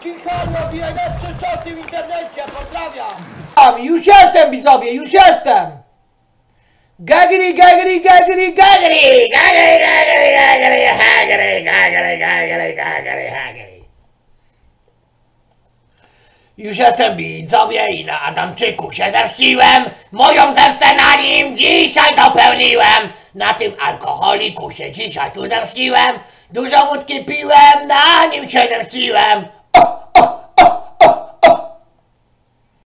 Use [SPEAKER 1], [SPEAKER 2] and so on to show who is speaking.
[SPEAKER 1] Kichon robi najlepsze czoty w internecie, pozdrawiam! Już jestem, widzowie, już jestem! Gagri, gagri, gagri, gagri! Gagri, gagri, gagri, gagri, gagri, gagri, gagri, gagri. Już jestem widzowie i na Adamczyku się zemściłem Moją zemstę na nim dzisiaj dopełniłem Na tym alkoholiku się dzisiaj tu zemściłem Dużo wódki piłem, na nim się zemściłem